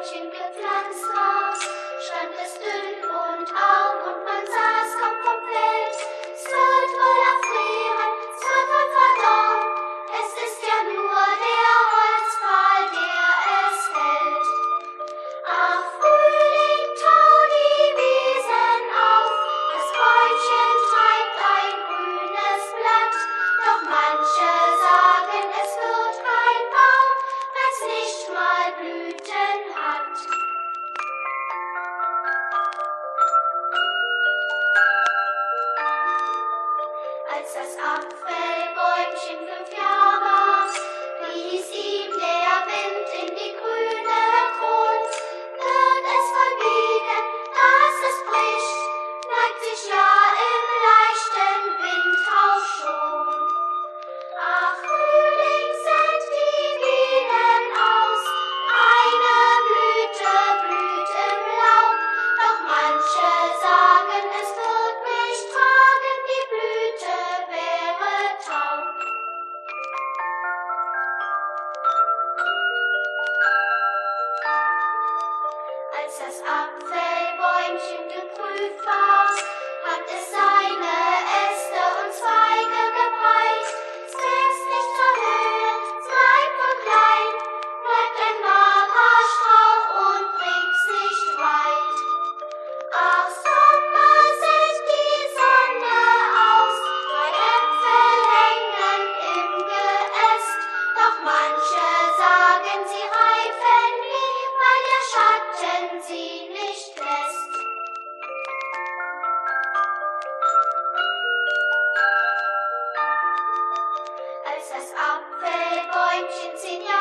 watching. Als das Apfelbäumchen gefällt, Als das Apfelbäumchen geprüft Als das Apfelbäumchen zehn